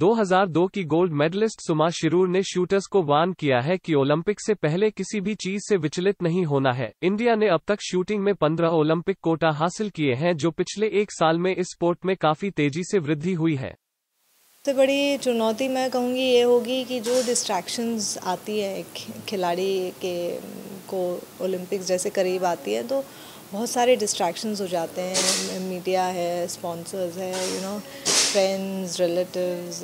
2002 की gold medallist सुमा शिरूर ने शूटर्स को वार्न किया है कि ओलंपिक से पहले किसी भी चीज़ से विचलित नहीं होना है। इंडिया ने अब तक शूटिंग में 15 ओलंपिक कोटा हासिल किए हैं, जो पिछले एक साल में इस स्पोर्ट में काफ़ी तेज़ी से वृद्धि हुई है। सबसे बड़ी चुनौती मैं कहूँगी ये होगी कि जो डिस्ट्रैक्शंस आती है खिलाड़ी के, को ओलंपिक्स जैसे करीब आती है तो बहुत सारे डिस्ट्रैक्शंस हो जाते हैं। मीडिया है स्पॉन्सर्स है यू नो फ्रेंड्स रिलेटिव्स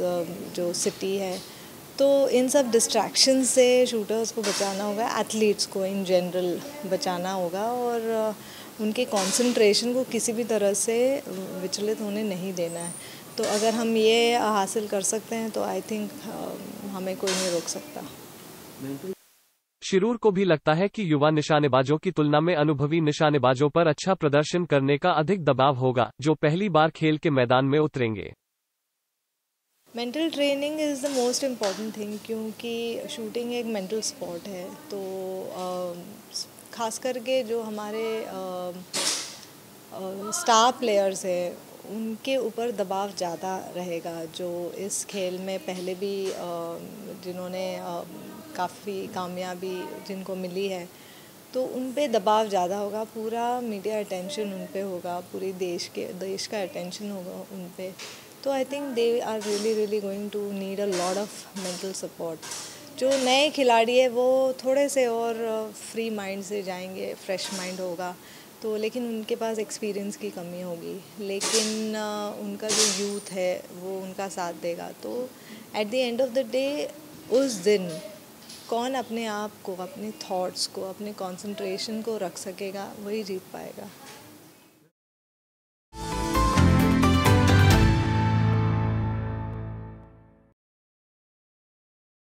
जो सिटी है तो इन सब डिस्ट्रैक्शन से शूटर्स को बचाना होगा एथलीट्स को इन जनरल बचाना होगा और uh, उनके कंसंट्रेशन को किसी भी तरह से विचलित होने नहीं देना है। तो अगर हम ये हासिल कर सकते हैं तो आई थिंक uh, हमें कोई नहीं रोक सकता। शिरूर को भी लगता है कि युवा निशानेबाजों की तुलना में अनुभवी निशानेबाजों पर अच्छा प्रदर्शन करने का अधिक दबाव होगा, जो पहली बार खेल के मैदान में उतरेंगे। Mental training is the most important thing क्योंकि शूटिंग एक मेंटल स्पोर्ट है। तो ख़ास करके जो हमारे स्टार प्लेयर्स हैं, उनके ऊपर दबाव ज़्यादा रहेगा, जो इस खेल में पहले भी जिन्होंने काफ़ी कामयाबी जिनको मिली है तो उन पे दबाव ज़्यादा होगा, पूरा मीडिया अटेंशन उन पे होगा, पूरी देश के, देश का अटेंशन होगा उन पे। तो I think they are really really going to need a lot of mental support जो नए खिलाड़ी है, वो थोड़े से और फ्री माइंड से जाएँगे फ्रेश माइंड होगा तो लेकिन उनके पास एक्सपीरियंस की कमी होगी। लेकिन उनका जो यूथ है, वो उनका साथ देगा। तो at the end of the day उस दिन कौन अपने आप को, अपने थॉट्स को, अपने कंसंट्रेशन को रख सकेगा, वही जीत पाएगा।